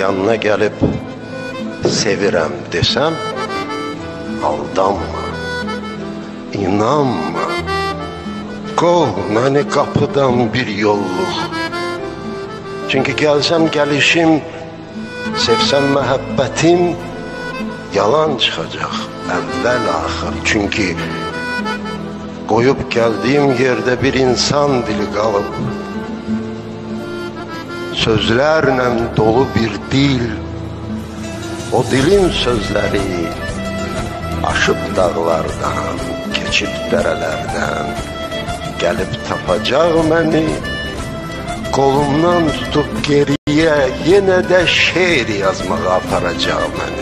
yanına gelip sevirem desem aldanma, inanma. Qov məni kapıdan bir yolluk. Çünkü gelsem gelişim, sevsem məhəbbətim yalan çıkacak evvel ahır. Çünkü koyup geldiğim yerde bir insan dili kalıp sözlərlə dolu bir dil, o dilin sözləri aşıb dağlardan, keçib dərələrdən, gəlib tapacaq məni, qolumdan tutub geriyə yenə də şeir yazmağa aparacaq məni.